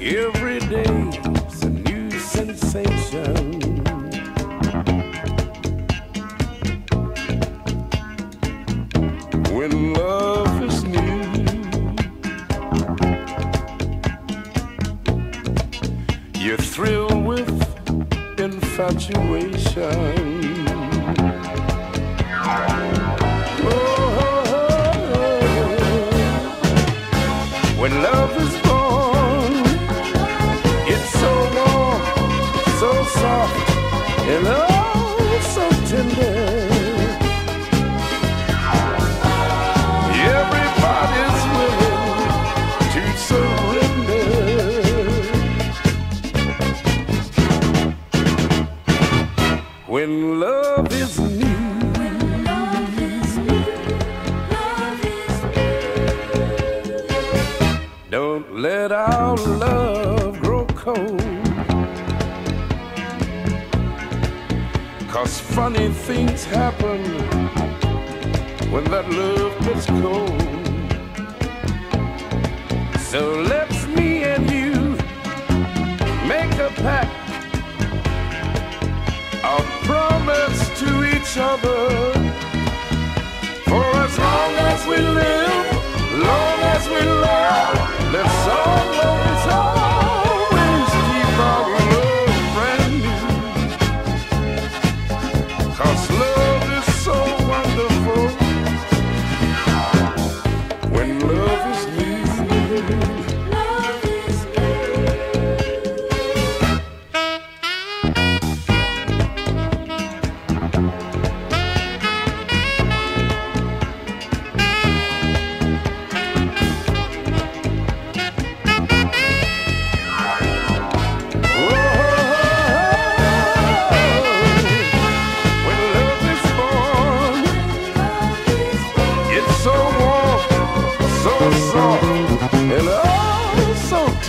Every day's a new sensation. When love is new, you're thrilled with infatuation. Born, it's so warm, so soft, and oh, so tender. Don't let our love grow cold. Cause funny things happen when that love gets cold. So let's me and you make a pact, a promise to each other.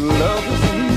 love. is